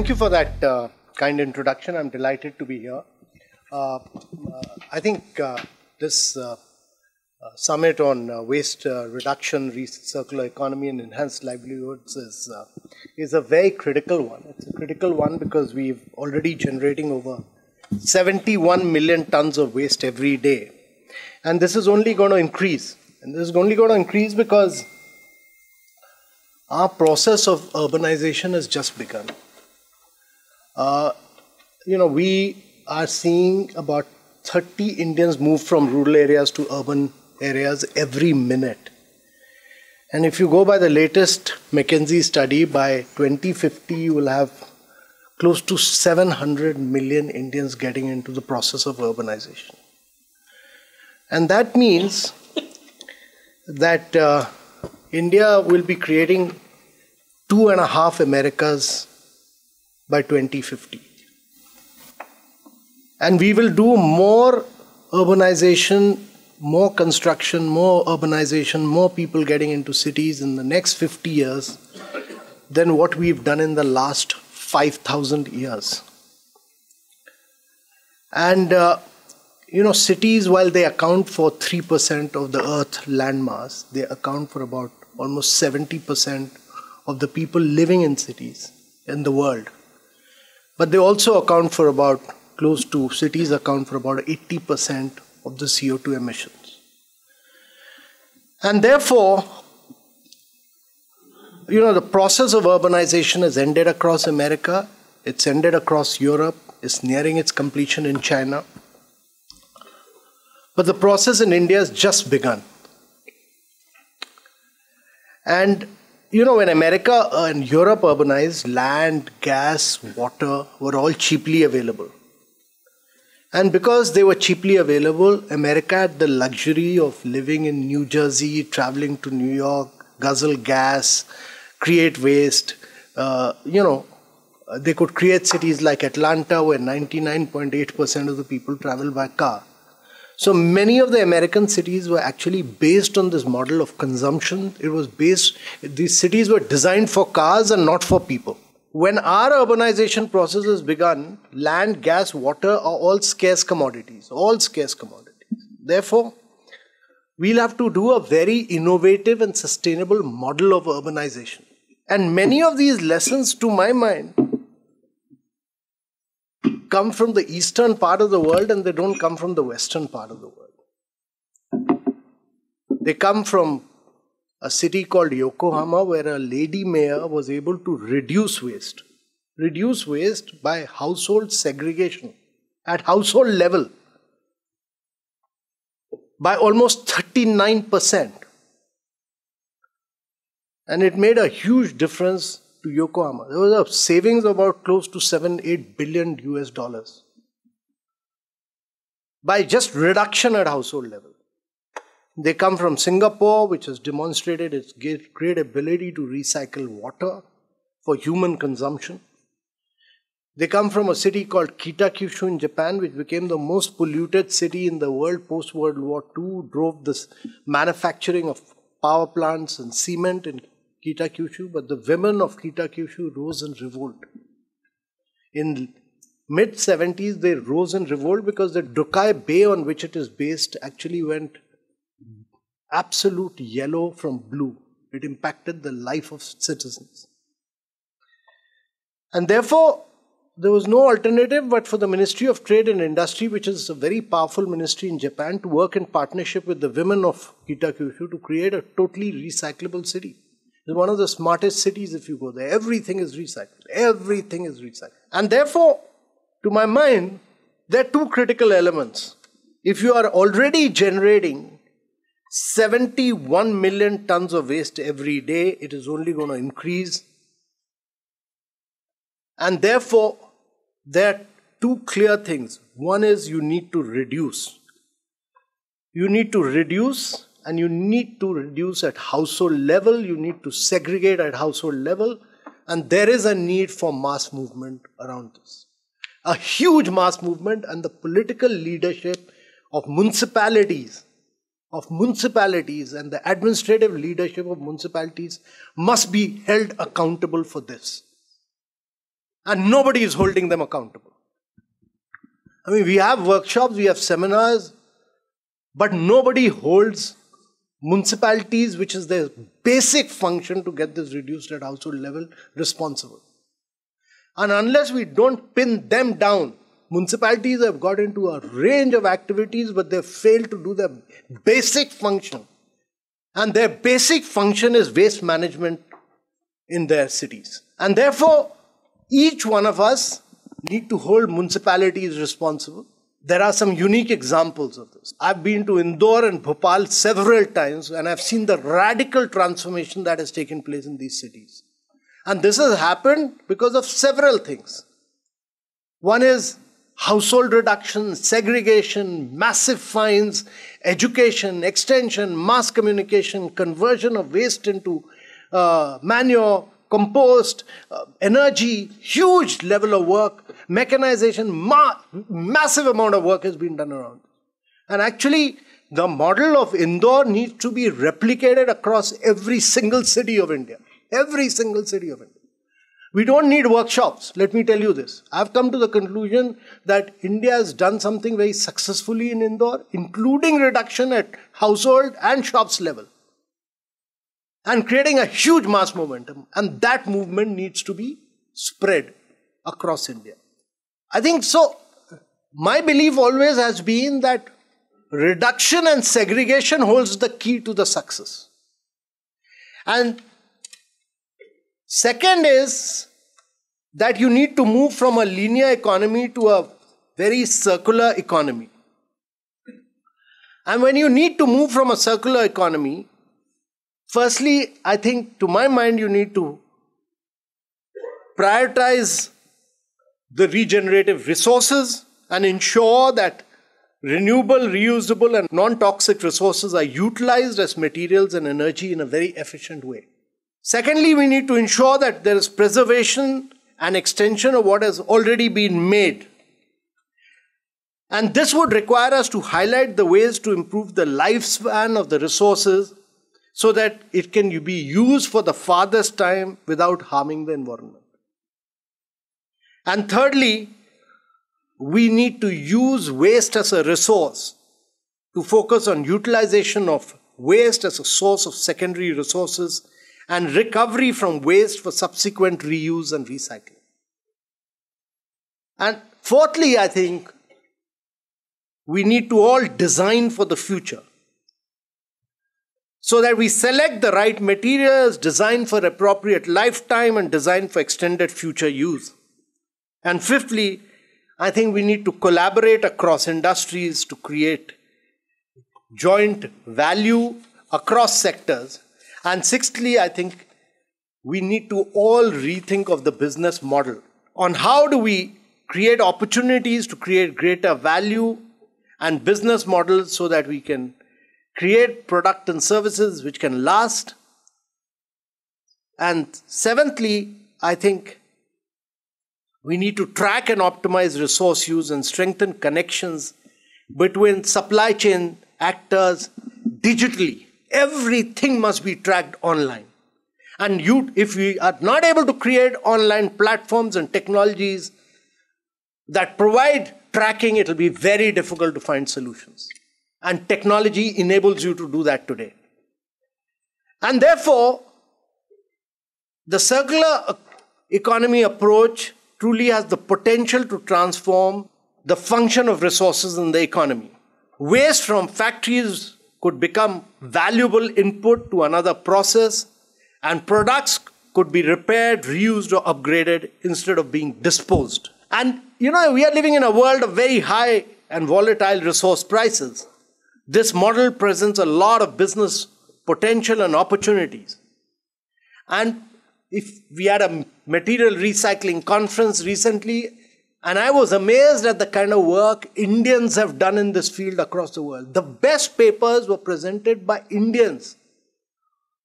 thank you for that uh, kind introduction. I'm delighted to be here. Uh, uh, I think uh, this uh, summit on waste reduction, circular economy, and enhanced livelihoods is is a very critical one. It's a critical one because we've already generating over 71 million tons of waste every day, and this is only going to increase. And this is only going to increase because our process of urbanization has just begun. Uh, you know, we are seeing about 30 Indians move from rural areas to urban areas every minute. And if you go by the latest McKinsey study, by 2050, you will have close to 700 million Indians getting into the process of urbanization. And that means that uh, India will be creating two and a half Americas by 2050. And we will do more urbanization, more construction, more urbanization, more people getting into cities in the next 50 years than what we've done in the last 5,000 years. And, uh, you know, cities, while they account for 3% of the earth landmass, they account for about almost 70% of the people living in cities in the world. But they also account for about close to cities account for about 80% of the CO2 emissions. And therefore, you know, the process of urbanization has ended across America, it's ended across Europe, it's nearing its completion in China. But the process in India has just begun. And you know, when America and Europe urbanized, land, gas, water were all cheaply available. And because they were cheaply available, America had the luxury of living in New Jersey, traveling to New York, guzzle gas, create waste. Uh, you know, they could create cities like Atlanta where 99.8% of the people travel by car. So many of the American cities were actually based on this model of consumption. It was based, these cities were designed for cars and not for people. When our urbanization process has begun, land, gas, water are all scarce commodities, all scarce commodities. Therefore, we'll have to do a very innovative and sustainable model of urbanization. And many of these lessons, to my mind, come from the eastern part of the world and they don't come from the western part of the world. They come from a city called Yokohama where a lady mayor was able to reduce waste. Reduce waste by household segregation at household level by almost 39%. And it made a huge difference to Yokohama. There was a savings of about close to 7 8 billion US dollars by just reduction at household level. They come from Singapore, which has demonstrated its great ability to recycle water for human consumption. They come from a city called Kitakyushu in Japan, which became the most polluted city in the world post World War II, drove this manufacturing of power plants and cement in Kitakyushu, but the women of Kita Kyushu rose in revolt. In mid 70s, they rose in revolt because the Dokai Bay on which it is based actually went absolute yellow from blue. It impacted the life of citizens. And therefore, there was no alternative but for the Ministry of Trade and Industry, which is a very powerful ministry in Japan, to work in partnership with the women of Kita Kyushu to create a totally recyclable city. It's one of the smartest cities if you go there. Everything is recycled. Everything is recycled. And therefore, to my mind, there are two critical elements. If you are already generating 71 million tons of waste every day, it is only going to increase. And therefore, there are two clear things. One is you need to reduce. You need to reduce and you need to reduce at household level, you need to segregate at household level, and there is a need for mass movement around this. A huge mass movement, and the political leadership of municipalities, of municipalities, and the administrative leadership of municipalities must be held accountable for this. And nobody is holding them accountable. I mean, we have workshops, we have seminars, but nobody holds municipalities, which is their basic function to get this reduced at household level, responsible. And unless we don't pin them down, municipalities have got into a range of activities, but they've failed to do their basic function. And their basic function is waste management in their cities. And therefore, each one of us need to hold municipalities responsible. There are some unique examples of this. I've been to Indore and Bhopal several times and I've seen the radical transformation that has taken place in these cities. And this has happened because of several things. One is household reduction, segregation, massive fines, education, extension, mass communication, conversion of waste into uh, manure, compost, uh, energy, huge level of work, mechanization, ma- massive amount of work has been done around. And actually, the model of Indore needs to be replicated across every single city of India. Every single city of India. We don't need workshops, let me tell you this. I've come to the conclusion that India has done something very successfully in Indore, including reduction at household and shops level and creating a huge mass momentum. And that movement needs to be spread across India. I think so. My belief always has been that reduction and segregation holds the key to the success. And second is that you need to move from a linear economy to a very circular economy. And when you need to move from a circular economy, Firstly, I think to my mind, you need to prioritize the regenerative resources and ensure that renewable, reusable, and non toxic resources are utilized as materials and energy in a very efficient way. Secondly, we need to ensure that there is preservation and extension of what has already been made. And this would require us to highlight the ways to improve the lifespan of the resources so that it can be used for the farthest time without harming the environment. And thirdly, we need to use waste as a resource to focus on utilization of waste as a source of secondary resources and recovery from waste for subsequent reuse and recycling. And fourthly, I think we need to all design for the future so that we select the right materials, design for appropriate lifetime, and design for extended future use. And fifthly, I think we need to collaborate across industries to create joint value across sectors. And sixthly, I think we need to all rethink of the business model on how do we create opportunities to create greater value and business models so that we can create product and services which can last. And seventhly, I think we need to track and optimize resource use and strengthen connections between supply chain actors digitally. Everything must be tracked online. And you, if we are not able to create online platforms and technologies that provide tracking, it will be very difficult to find solutions. And technology enables you to do that today. And therefore, the circular economy approach truly has the potential to transform the function of resources in the economy. Waste from factories could become valuable input to another process, and products could be repaired, reused, or upgraded instead of being disposed. And you know, we are living in a world of very high and volatile resource prices. This model presents a lot of business potential and opportunities. And if we had a material recycling conference recently, and I was amazed at the kind of work Indians have done in this field across the world. The best papers were presented by Indians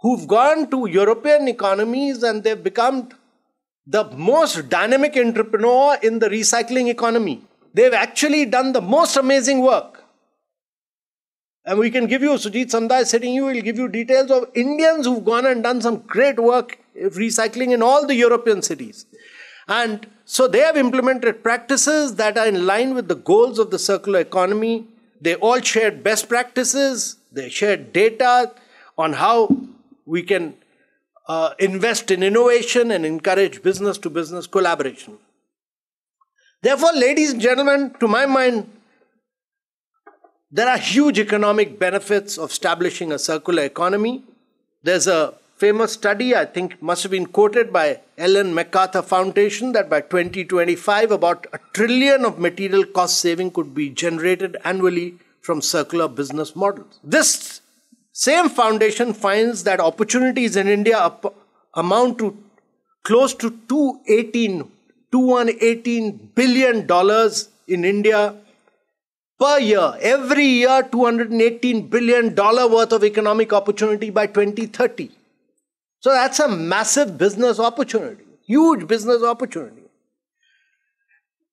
who've gone to European economies and they've become the most dynamic entrepreneur in the recycling economy. They've actually done the most amazing work. And we can give you, Sujit Samdai sitting you, will give you details of Indians who've gone and done some great work recycling in all the European cities. And so they have implemented practices that are in line with the goals of the circular economy. They all shared best practices, they shared data on how we can uh, invest in innovation and encourage business to business collaboration. Therefore, ladies and gentlemen, to my mind, there are huge economic benefits of establishing a circular economy. There's a famous study, I think must have been quoted by Ellen MacArthur Foundation, that by 2025, about a trillion of material cost saving could be generated annually from circular business models. This same foundation finds that opportunities in India amount to close to 218, 218 billion dollars in India per year. Every year, 218 billion dollar worth of economic opportunity by 2030. So that's a massive business opportunity, huge business opportunity.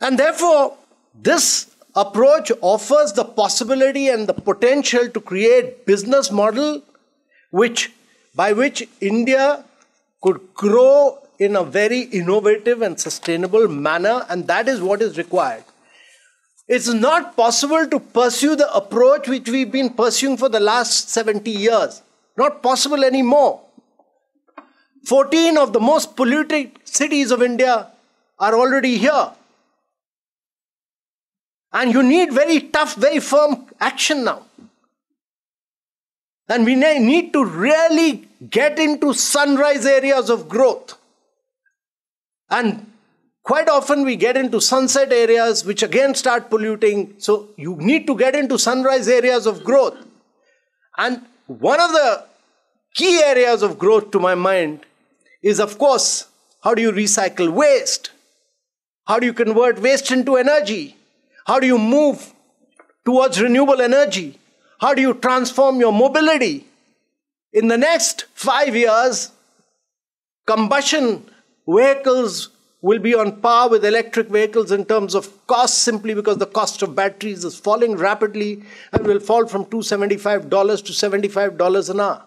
And therefore, this approach offers the possibility and the potential to create business model which by which India could grow in a very innovative and sustainable manner and that is what is required. It's not possible to pursue the approach which we've been pursuing for the last 70 years. Not possible anymore. 14 of the most polluted cities of India are already here. And you need very tough, very firm action now. And we need to really get into sunrise areas of growth. And quite often we get into sunset areas which again start polluting. So you need to get into sunrise areas of growth. And one of the key areas of growth to my mind is, of course, how do you recycle waste? How do you convert waste into energy? How do you move towards renewable energy? How do you transform your mobility? In the next five years, combustion vehicles will be on par with electric vehicles in terms of cost simply because the cost of batteries is falling rapidly and will fall from $275 to $75 an hour.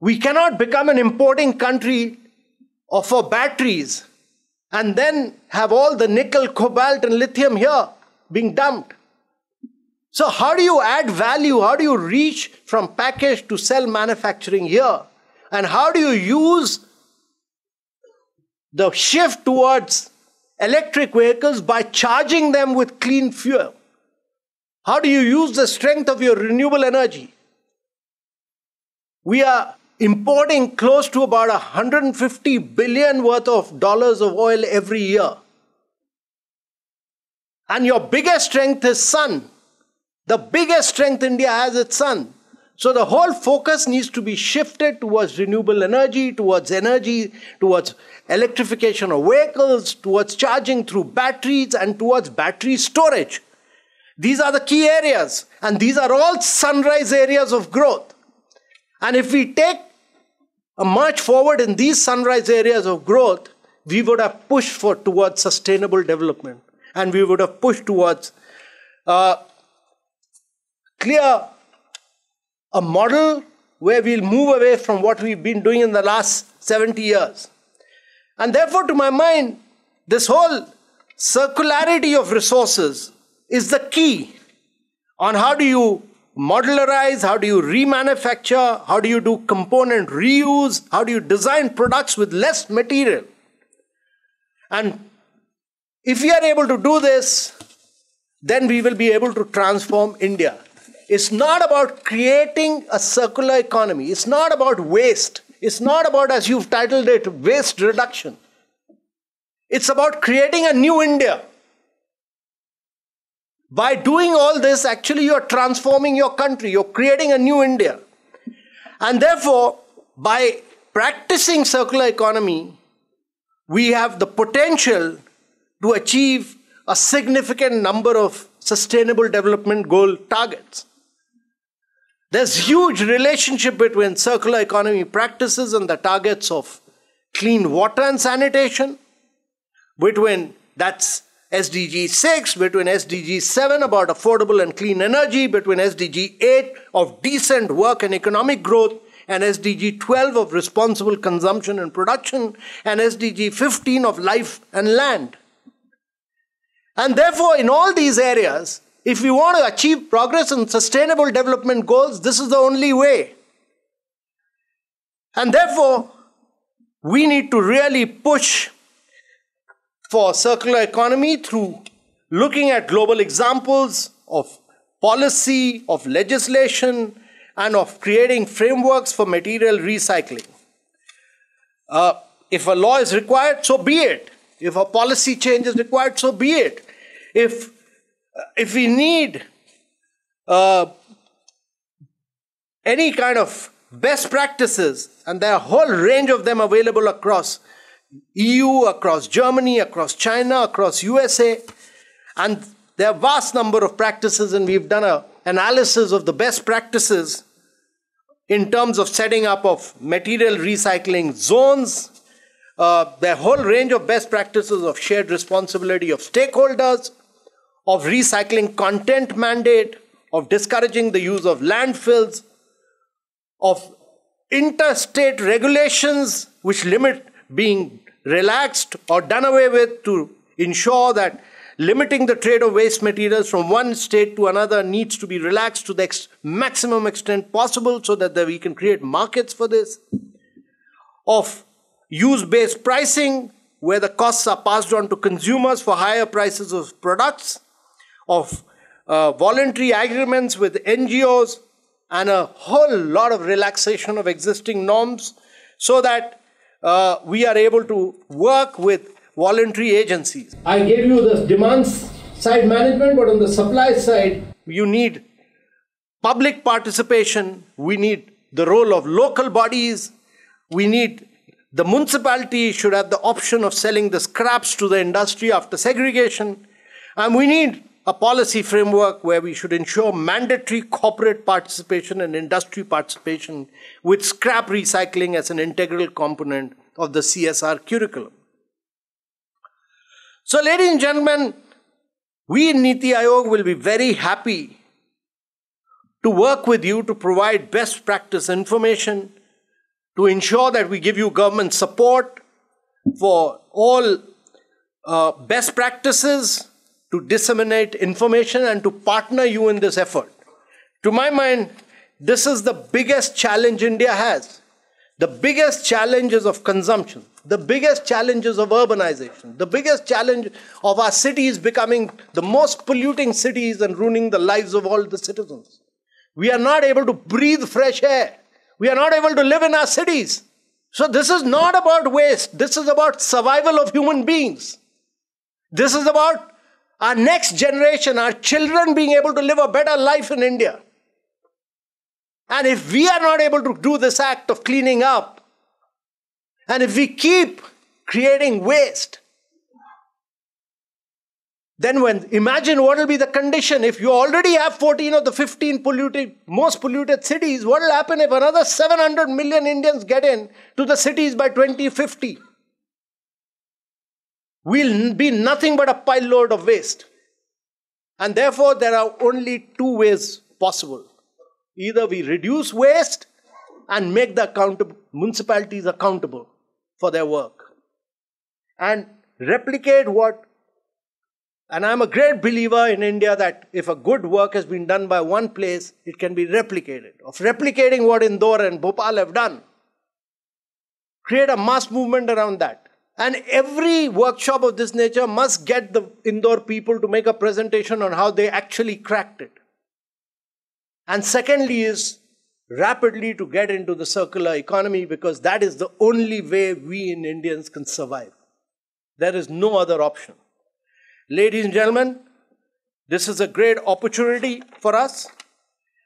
We cannot become an importing country for batteries and then have all the nickel, cobalt, and lithium here being dumped. So, how do you add value? How do you reach from package to cell manufacturing here? And how do you use the shift towards electric vehicles by charging them with clean fuel? How do you use the strength of your renewable energy? We are importing close to about 150 billion worth of dollars of oil every year. And your biggest strength is sun. The biggest strength India has is sun. So the whole focus needs to be shifted towards renewable energy, towards energy, towards electrification of vehicles, towards charging through batteries, and towards battery storage. These are the key areas, and these are all sunrise areas of growth. And if we take a march forward in these sunrise areas of growth, we would have pushed for towards sustainable development and we would have pushed towards uh, clear a model where we'll move away from what we've been doing in the last 70 years. And therefore, to my mind, this whole circularity of resources is the key on how do you modularize? How do you remanufacture? How do you do component reuse? How do you design products with less material? And if we are able to do this, then we will be able to transform India. It's not about creating a circular economy. It's not about waste. It's not about, as you've titled it, waste reduction. It's about creating a new India. By doing all this, actually, you're transforming your country, you're creating a new India. And therefore, by practicing circular economy, we have the potential to achieve a significant number of sustainable development goal targets. There's huge relationship between circular economy practices and the targets of clean water and sanitation, between that's SDG 6, between SDG 7 about affordable and clean energy, between SDG 8 of decent work and economic growth, and SDG 12 of responsible consumption and production, and SDG 15 of life and land. And therefore, in all these areas, if we want to achieve progress and sustainable development goals, this is the only way. And therefore, we need to really push for circular economy through looking at global examples of policy, of legislation, and of creating frameworks for material recycling. Uh, if a law is required, so be it. If a policy change is required, so be it. If, uh, if we need uh, any kind of best practices, and there are a whole range of them available across EU, across Germany, across China, across USA, and there are vast number of practices, and we've done an analysis of the best practices in terms of setting up of material recycling zones. Uh, a whole range of best practices of shared responsibility of stakeholders, of recycling content mandate, of discouraging the use of landfills, of interstate regulations which limit being relaxed or done away with to ensure that limiting the trade of waste materials from one state to another needs to be relaxed to the ex maximum extent possible so that we can create markets for this. Of use based pricing, where the costs are passed on to consumers for higher prices of products. Of uh, voluntary agreements with NGOs and a whole lot of relaxation of existing norms so that uh, we are able to work with voluntary agencies. I gave you the demand side management, but on the supply side, you need public participation, we need the role of local bodies, we need the municipality should have the option of selling the scraps to the industry after segregation, and we need a policy framework where we should ensure mandatory corporate participation and industry participation with scrap recycling as an integral component of the CSR curriculum. So, ladies and gentlemen, we in Niti Aayog will be very happy to work with you to provide best practice information, to ensure that we give you government support for all uh, best practices to disseminate information and to partner you in this effort. To my mind, this is the biggest challenge India has. The biggest challenges of consumption, the biggest challenges of urbanization, the biggest challenge of our cities becoming the most polluting cities and ruining the lives of all the citizens. We are not able to breathe fresh air. We are not able to live in our cities. So, this is not about waste. This is about survival of human beings. This is about our next generation, our children being able to live a better life in India. And if we are not able to do this act of cleaning up, and if we keep creating waste, then when imagine what will be the condition if you already have 14 of the 15 polluted most polluted cities what will happen if another 700 million indians get in to the cities by 2050 will be nothing but a pile load of waste. And therefore, there are only two ways possible. Either we reduce waste and make the accountable, municipalities accountable for their work and replicate what and I'm a great believer in India that if a good work has been done by one place, it can be replicated. Of replicating what Indore and Bhopal have done. Create a mass movement around that. And every workshop of this nature must get the Indore people to make a presentation on how they actually cracked it. And secondly, is rapidly to get into the circular economy because that is the only way we in Indians can survive. There is no other option. Ladies and gentlemen, this is a great opportunity for us,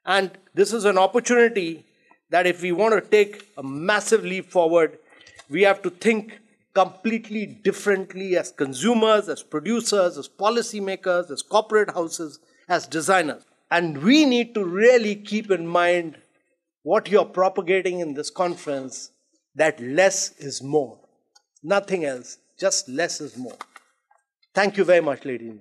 and this is an opportunity that if we want to take a massive leap forward, we have to think completely differently as consumers, as producers, as policymakers, as corporate houses, as designers. And we need to really keep in mind what you're propagating in this conference that less is more. Nothing else, just less is more. Thank you very much, ladies.